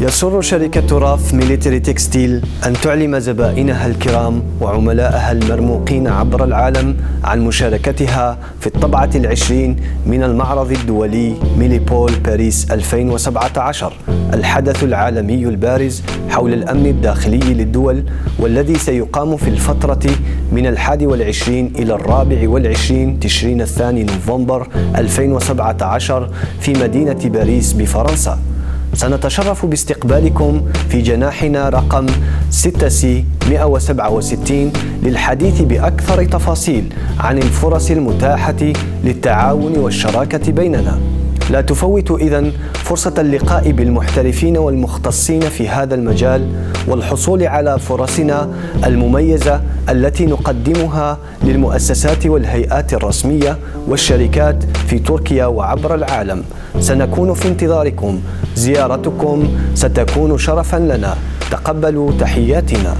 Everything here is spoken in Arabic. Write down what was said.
يسر شركة Raff Military Textile أن تعلم زبائنها الكرام وعملائها المرموقين عبر العالم عن مشاركتها في الطبعة العشرين من المعرض الدولي Milipol باريس 2017 الحدث العالمي البارز حول الأمن الداخلي للدول والذي سيقام في الفترة من الحادي والعشرين إلى الرابع والعشرين تشرين الثاني نوفمبر 2017 في مدينة باريس بفرنسا. سنتشرف باستقبالكم في جناحنا رقم 6 سي 167 للحديث بأكثر تفاصيل عن الفرص المتاحة للتعاون والشراكة بيننا. لا تفوت إذا فرصة اللقاء بالمحترفين والمختصين في هذا المجال والحصول على فرصنا المميزة التي نقدمها للمؤسسات والهيئات الرسمية والشركات في تركيا وعبر العالم. سنكون في انتظاركم. زيارتكم ستكون شرفا لنا. تقبلوا تحياتنا.